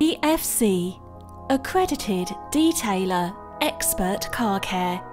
EFC Accredited Detailer Expert Car Care.